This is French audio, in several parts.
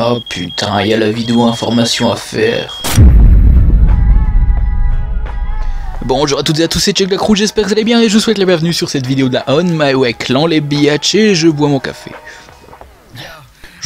Oh putain, il y a la vidéo information à faire. Bonjour à toutes et à tous, c'est Chuck la Crew, j'espère que vous allez bien et je vous souhaite la bienvenue sur cette vidéo de la On My Way Clan, les biatchs et je bois mon café.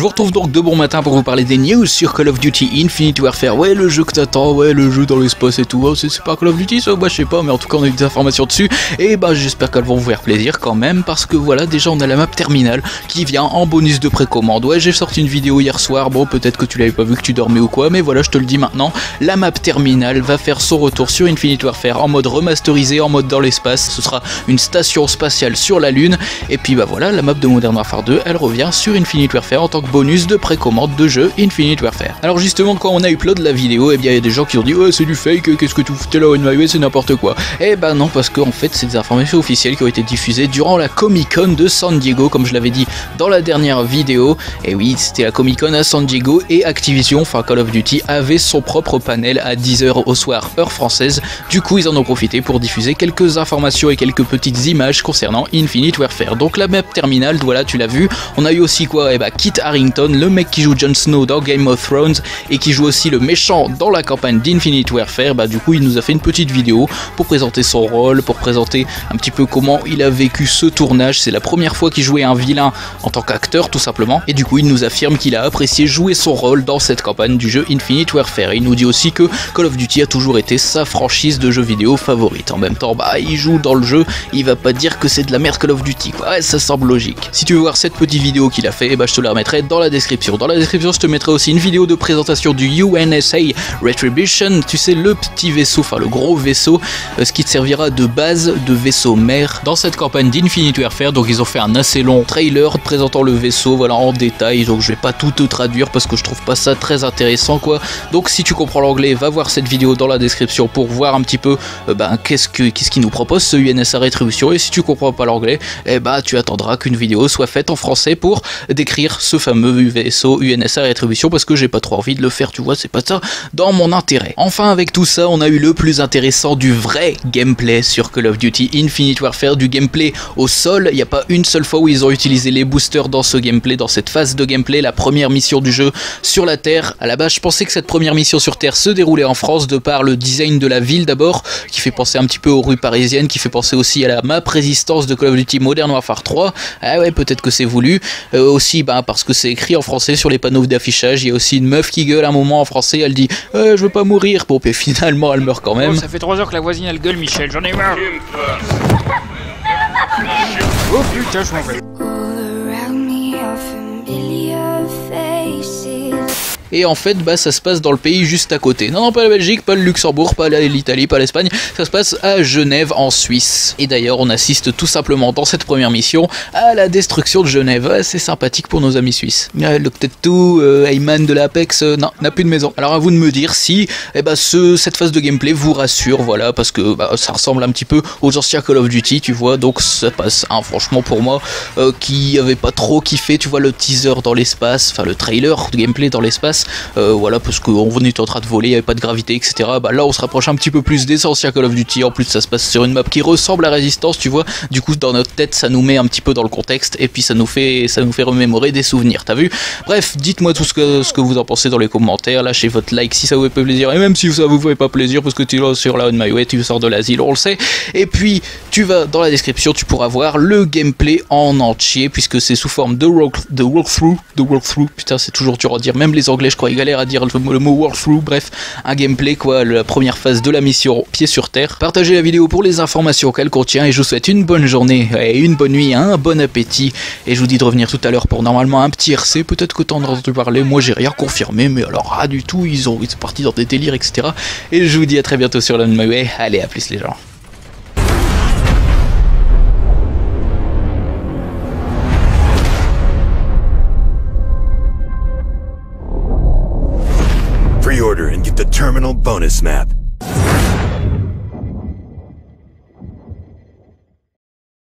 Je vous retrouve donc de bon matin pour vous parler des news sur Call of Duty Infinite Warfare. Ouais, le jeu que t'attends, ouais, le jeu dans l'espace et tout. Oh, c'est pas Call of Duty, ça, bah, je sais pas, mais en tout cas, on a eu des informations dessus. Et bah, j'espère qu'elles vont vous faire plaisir quand même, parce que voilà, déjà, on a la map terminale qui vient en bonus de précommande. Ouais, j'ai sorti une vidéo hier soir. Bon, peut-être que tu l'avais pas vu, que tu dormais ou quoi, mais voilà, je te le dis maintenant. La map terminale va faire son retour sur Infinite Warfare en mode remasterisé, en mode dans l'espace. Ce sera une station spatiale sur la Lune. Et puis, bah voilà, la map de Modern Warfare 2, elle revient sur Infinite Warfare en tant que bonus de précommande commande de jeu Infinite Warfare. Alors justement quand on a upload la vidéo, eh bien il y a des gens qui ont dit ouais c'est du fake, qu'est-ce que tu fais là my way, c'est n'importe quoi. Eh ben non parce qu'en fait c'est des informations officielles qui ont été diffusées durant la Comic Con de San Diego comme je l'avais dit dans la dernière vidéo. Et oui c'était la Comic Con à San Diego et Activision, enfin Call of Duty avait son propre panel à 10h au soir heure française. Du coup ils en ont profité pour diffuser quelques informations et quelques petites images concernant Infinite Warfare. Donc la map terminale, voilà tu l'as vu. On a eu aussi quoi? Eh ben Kit Le mec qui joue Jon Snow dans Game of Thrones et qui joue aussi le méchant dans la campagne d'Infinite Warfare, bah du coup il nous a fait une petite vidéo pour présenter son rôle, pour présenter un petit peu comment il a vécu ce tournage. C'est la première fois qu'il jouait un vilain en tant qu'acteur tout simplement. Et du coup il nous affirme qu'il a apprécié jouer son rôle dans cette campagne du jeu Infinite Warfare. il nous dit aussi que Call of Duty a toujours été sa franchise de jeux vidéo favorite. En même temps, bah il joue dans le jeu, il va pas dire que c'est de la merde Call of Duty quoi. Ouais, ça semble logique. Si tu veux voir cette petite vidéo qu'il a fait, bah je te la remettrai dans la description. Dans la description, je te mettrai aussi une vidéo de présentation du UNSA Retribution, tu sais, le petit vaisseau, enfin le gros vaisseau, euh, ce qui te servira de base de vaisseau mère dans cette campagne d'Infinite Warfare. Donc, ils ont fait un assez long trailer présentant le vaisseau, voilà, en détail. Donc, je vais pas tout te traduire parce que je trouve pas ça très intéressant, quoi. Donc, si tu comprends l'anglais, va voir cette vidéo dans la description pour voir un petit peu euh, ben, qu'est-ce que qu'est-ce qui nous propose ce UNSA Retribution. Et si tu comprends pas l'anglais, eh ben, tu attendras qu'une vidéo soit faite en français pour décrire ce fameux vaisseau UNSA sa rétribution parce que j'ai pas trop envie de le faire, tu vois, c'est pas ça dans mon intérêt. Enfin, avec tout ça, on a eu le plus intéressant du vrai gameplay sur Call of Duty Infinite Warfare, du gameplay au sol. Il n'y a pas une seule fois où ils ont utilisé les boosters dans ce gameplay, dans cette phase de gameplay, la première mission du jeu sur la Terre. À la base, je pensais que cette première mission sur Terre se déroulait en France de par le design de la ville d'abord, qui fait penser un petit peu aux rues parisiennes, qui fait penser aussi à la map résistance de Call of Duty Modern Warfare 3. Ah ouais, peut-être que c'est voulu. Euh, aussi, bah, parce que c'est écrit en français sur les panneaux d'affichage. Il y a aussi une meuf qui gueule un moment en français. Elle dit euh, Je veux pas mourir. Bon, et finalement, elle meurt quand même. ça fait 3 heures que la voisine elle gueule, Michel. J'en ai marre. Oh putain, je m'en vais. Et en fait bah ça se passe dans le pays juste à côté. Non non pas la Belgique, pas le Luxembourg, pas l'Italie, pas l'Espagne, ça se passe à Genève en Suisse. Et d'ailleurs on assiste tout simplement dans cette première mission à la destruction de Genève. c'est sympathique pour nos amis suisses. Euh, le tout euh, de l'Apex, euh, non, n'a plus de maison. Alors à vous de me dire si eh bah, ce, cette phase de gameplay vous rassure, voilà, parce que bah, ça ressemble un petit peu aux anciens Call of Duty, tu vois, donc ça passe, hein, franchement pour moi, qui avait pas trop kiffé, tu vois, le teaser dans l'espace, enfin le trailer de gameplay dans l'espace, euh, voilà, parce qu'on était en train de voler, il n'y avait pas de gravité, etc. Bah là, on se rapproche un petit peu plus des anciens Call of Duty. En plus, ça se passe sur une map qui ressemble à Résistance, tu vois. Du coup, dans notre tête, ça nous met un petit peu dans le contexte et puis ça nous fait, ça nous fait remémorer des souvenirs. T'as vu? Bref, dites-moi tout ce que, ce que vous en pensez dans les commentaires. Lâchez votre like si ça vous fait plaisir et même si ça vous fait pas plaisir parce que tu es sur la On My Way, tu sors de l'asile, on le sait. Et puis, tu vas dans la description, tu pourras voir le gameplay en entier puisque c'est sous forme de, walk, de de walkthrough. Putain, c'est toujours dur à dire. Même les Anglais, je crois, ils galèrent à dire le, mot walkthrough. Bref, un gameplay, quoi, la première phase de la mission pied sur terre. Partagez la vidéo pour les informations qu'elle contient et je vous souhaite une bonne journée et une bonne nuit, un bon appétit. Et je vous dis de revenir tout à l'heure pour normalement un petit RC. Peut-être que t'en as entendu parler. Moi, j'ai rien confirmé, mais alors, ah, du tout. Ils, ont, ils sont partis dans des délires, etc. Et je vous dis à très bientôt sur My Way. Allez, à plus les gens. Pre-order and get the Terminal bonus map.